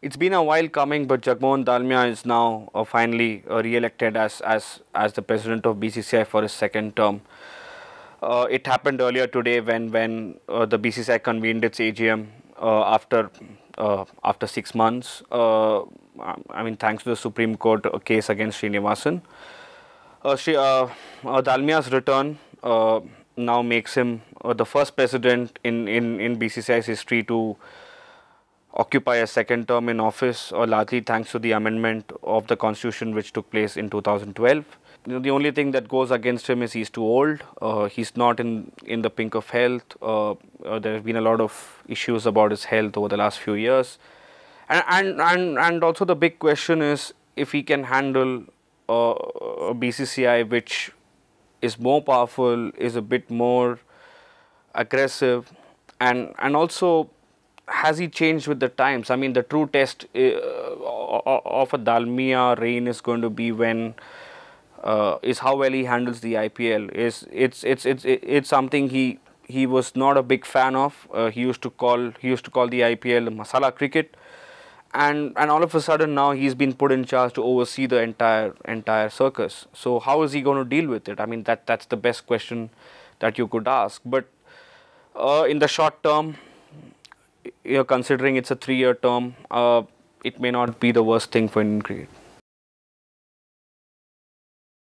It's been a while coming, but Jagmohan Dalmiya is now uh, finally uh, re-elected as, as, as the president of BCCI for his second term. Uh, it happened earlier today when, when uh, the BCCI convened its AGM uh, after, uh, after six months. I mean, thanks to the Supreme Court case against Srinivasan. Shri, Dalmiya's return now makes him the first president in, in, in BCCI's history to occupy a second term in office or largely thanks to the amendment of the constitution which took place in 2012. You know, the only thing that goes against him is he's too old. Uh, he's not in, in the pink of health. Uh, uh, there have been a lot of issues about his health over the last few years. And, and, and, and also the big question is if he can handle uh, a BCCI which is more powerful, is a bit more aggressive and, and also has he changed with the times? I mean, the true test uh, of a Dalmiya reign is going to be when uh, is how well he handles the IPL. Is it's it's it's it's something he he was not a big fan of. Uh, he used to call he used to call the IPL masala cricket, and and all of a sudden now he's been put in charge to oversee the entire entire circus. So how is he going to deal with it? I mean that that's the best question that you could ask. But uh, in the short term, you're considering it's a three-year term, uh, it may not be the worst thing for cricket.